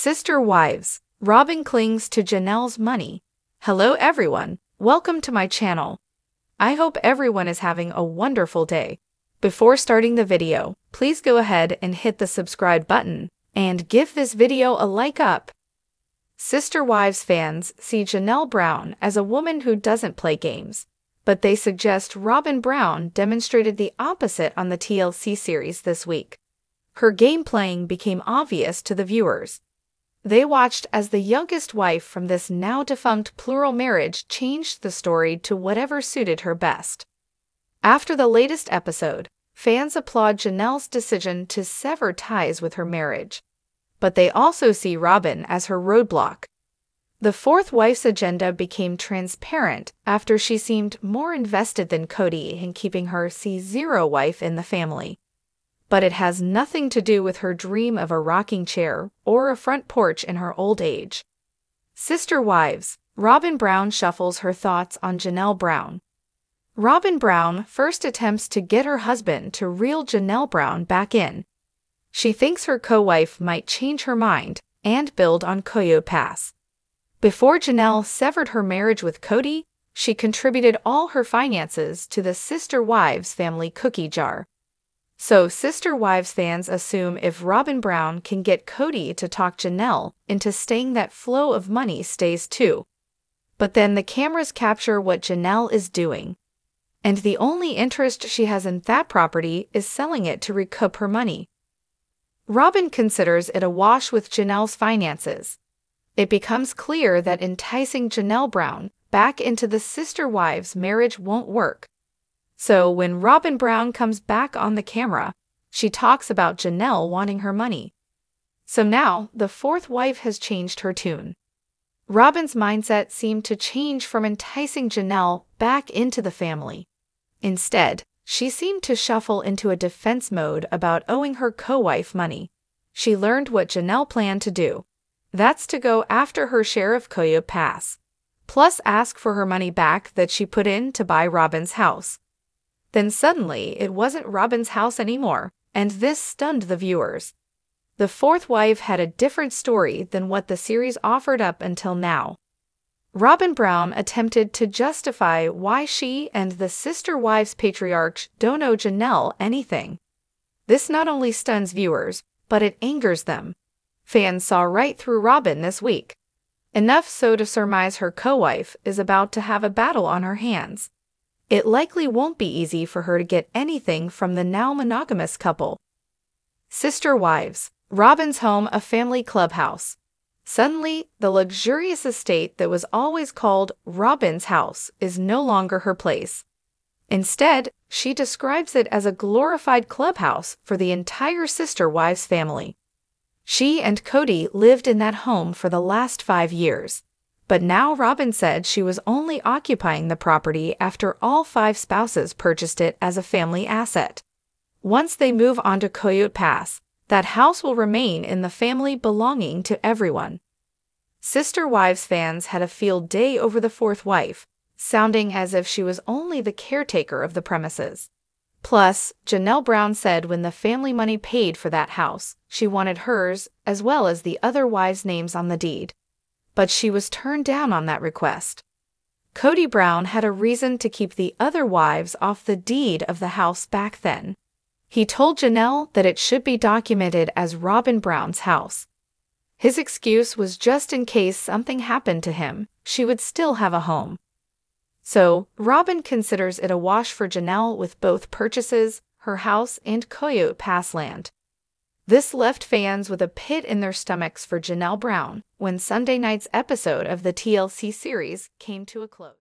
Sister Wives Robyn clings to Janelle's money. Hello, everyone. Welcome to my channel. I hope everyone is having a wonderful day. Before starting the video, please go ahead and hit the subscribe button and give this video a like up. Sister Wives fans see Janelle Brown as a woman who doesn't play games, but they suggest Robyn Brown demonstrated the opposite on the TLC series this week. Her game playing became obvious to the viewers. They watched as the youngest wife from this now defunct plural marriage changed the story to whatever suited her best. After the latest episode, fans applaud Janelle's decision to sever ties with her marriage. But they also see Robyn as her roadblock. The fourth wife's agenda became transparent after she seemed more invested than Kody in keeping her co wife in the family but it has nothing to do with her dream of a rocking chair or a front porch in her old age. Sister Wives Robyn Brown shuffles her thoughts on Janelle Brown. Robyn Brown first attempts to get her husband to reel Janelle Brown back in. She thinks her co-wife might change her mind and build on Coyote Pass. Before Janelle severed her marriage with Kody, she contributed all her finances to the Sister Wives family cookie jar. So Sister Wives fans assume if Robyn Brown can get Kody to talk Janelle into staying that flow of money stays too. But then the cameras capture what Janelle is doing. And the only interest she has in that property is selling it to recoup her money. Robyn considers it a wash with Janelle's finances. It becomes clear that enticing Janelle Brown back into the sister wives' marriage won't work. So when Robyn Brown comes back on the camera, she talks about Janelle wanting her money. So now the fourth wife has changed her tune. Robyn's mindset seemed to change from enticing Janelle back into the family. Instead, she seemed to shuffle into a defense mode about owing her co-wife money. She learned what Janelle planned to do. That's to go after her share of Coyote Pass, plus ask for her money back that she put in to buy Robyn's house. Then suddenly it wasn't Robyn's house anymore, and this stunned the viewers. The fourth wife had a different story than what the series offered up until now. Robyn Brown attempted to justify why she and the sister wives patriarchs don't owe Janelle anything. This not only stuns viewers, but it angers them. Fans saw right through Robyn this week. Enough so to surmise her co-wife is about to have a battle on her hands. It likely won't be easy for her to get anything from the now monogamous couple. Sister Wives Robyn's home a family clubhouse. Suddenly, the luxurious estate that was always called Robyn's house is no longer her place. Instead, she describes it as a glorified clubhouse for the entire Sister Wives family. She and Kody lived in that home for the last five years. But now Robyn said she was only occupying the property after all five spouses purchased it as a family asset. Once they move on to Coyote Pass, that house will remain in the family belonging to everyone. Sister Wives fans had a field day over the fourth wife, sounding as if she was only the caretaker of the premises. Plus, Janelle Brown said when the family money paid for that house, she wanted hers as well as the other wives' names on the deed but she was turned down on that request. Kody Brown had a reason to keep the other wives off the deed of the house back then. He told Janelle that it should be documented as Robyn Brown's house. His excuse was just in case something happened to him, she would still have a home. So, Robyn considers it a wash for Janelle with both purchases, her house, and Coyote Pass land. This left fans with a pit in their stomachs for Janelle Brown when Sunday night's episode of the TLC series came to a close.